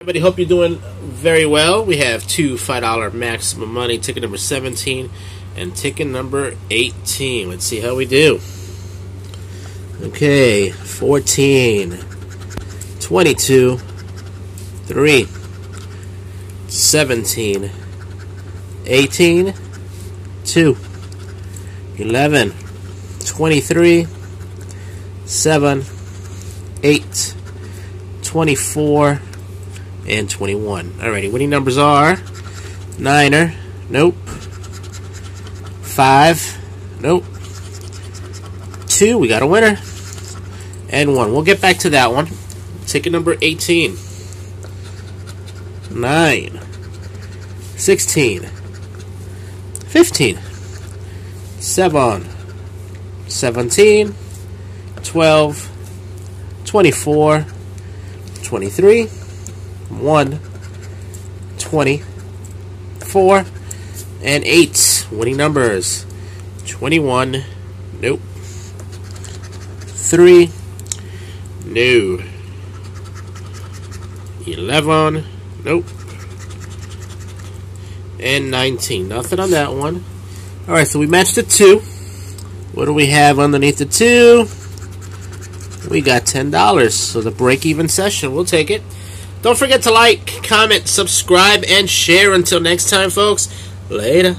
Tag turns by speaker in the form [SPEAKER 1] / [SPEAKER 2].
[SPEAKER 1] Everybody, hope you're doing very well. We have two $5 maximum money, ticket number 17 and ticket number 18. Let's see how we do. Okay, 14, 22, 3, 17, 18, 2, 11, 23, 7, 8, 24, and 21. Alrighty, winning numbers are Niner, nope. 5, nope. 2, we got a winner. And 1. We'll get back to that one. Ticket number 18. 9, 16, 15, 7, 17, 12, 24, 23, 1, 20, 4, and 8. Winning numbers 21, nope. 3, no. 11, nope. And 19. Nothing on that one. Alright, so we matched the 2. What do we have underneath the 2? We got $10. So the break even session, we'll take it. Don't forget to like, comment, subscribe, and share. Until next time, folks. Later.